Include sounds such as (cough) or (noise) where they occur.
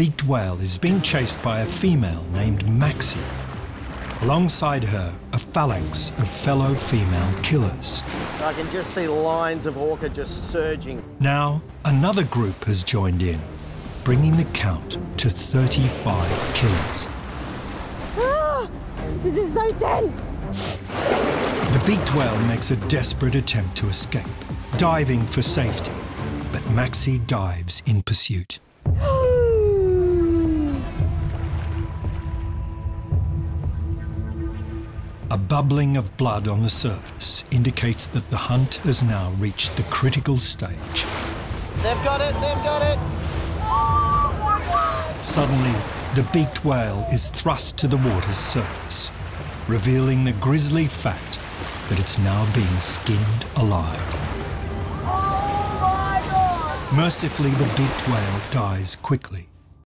beaked whale is being chased by a female named Maxie. Alongside her, a phalanx of fellow female killers. I can just see lines of orca just surging. Now, another group has joined in, bringing the count to 35 killers. Ah, this is so tense. The beaked whale makes a desperate attempt to escape, diving for safety, but Maxie dives in pursuit. (gasps) (gasps) A bubbling of blood on the surface indicates that the hunt has now reached the critical stage. They've got it, they've got it. Suddenly, the beaked whale is thrust to the water's surface, revealing the grisly fact that it's now being skinned alive. Oh my god! Mercifully, the beaked whale dies quickly,